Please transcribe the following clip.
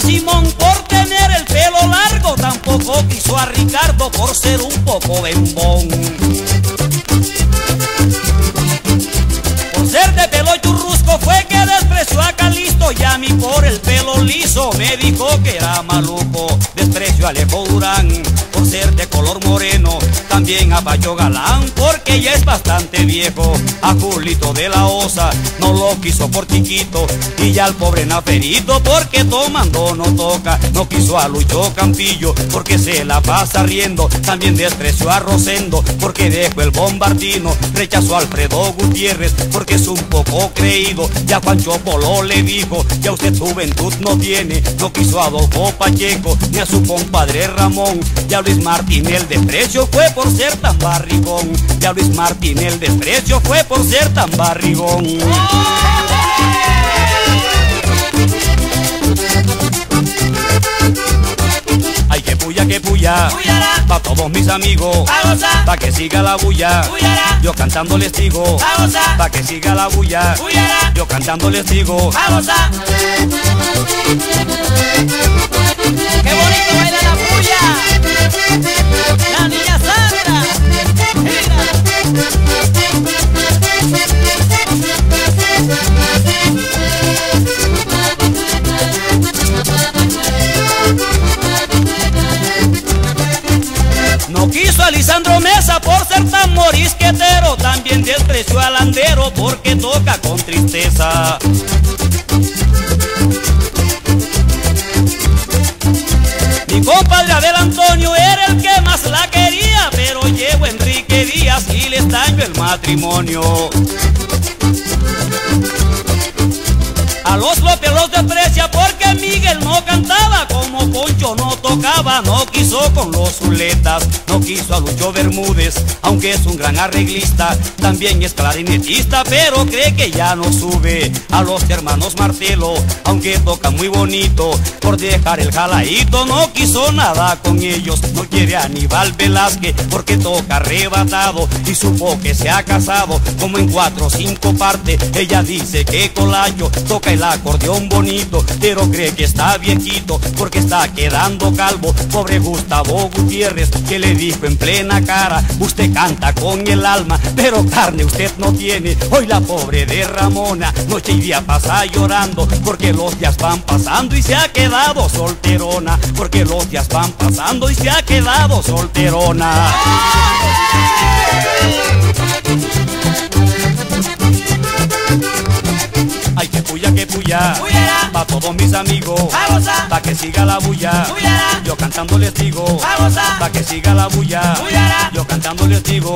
Simón por tener el pelo largo, tampoco quiso a Ricardo por ser un poco bembón. Por ser de pelo churrusco fue que despreció a Calisto y a mí por el pelo liso me dijo que era maluco. Desprecio a Alejo Durán por ser de color moreno, a Pacho Galán porque ya es bastante viejo. A Julito de la Osa no lo quiso por chiquito y ya al pobre Naferito porque tomando no toca. No quiso a Lucho Campillo porque se la pasa riendo. También despreció a Rosendo porque dejó el bombardino. Rechazó a Alfredo Gutiérrez porque es un poco creído. Ya Juancho Polo le dijo, ya usted juventud no tiene. No quiso a Adolfo Pacheco ni a su compadre Ramón. Ya Luis Martín el desprecio fue por ser tan barrigón. Ya Luis Martín el desprecio fue por ser tan barrigón. Ay, que puya, que puya. Pa' todos mis amigos. Pa' que siga la bulla. Yo cantando les digo. Pa' que siga la bulla. Yo cantando les digo. Por ser tan morisquetero. También despreció al andero porque toca con tristeza. Mi compadre Abel Antonio era el que más la quería, pero llegó Enrique Díaz y le estañó el matrimonio. Poncho no tocaba, no quiso con los Zuletas, no quiso a Lucho Bermúdez, aunque es un gran arreglista, también es clarinetista, pero cree que ya no sube. A los hermanos Martelo, aunque toca muy bonito, por dejar el jalaíto, no quiso nada con ellos, no quiere a Aníbal Velázquez, porque toca arrebatado y supo que se ha casado, como en cuatro o cinco partes, ella dice que Colayo toca el acordeón bonito, pero cree que está viejito porque está quedando calvo. Pobre Gustavo Gutiérrez que le dijo en plena cara, usted canta con el alma, pero carne usted no tiene. Hoy la pobre de Ramona, noche y día pasa llorando porque los días van pasando y se ha quedado solterona, porque los días van pasando y se ha quedado solterona. Ay, que puya, que puya. Todos mis amigos. Pa' que siga la bulla. Yo cantando les digo. Pa' que siga la bulla. Yo cantando les digo.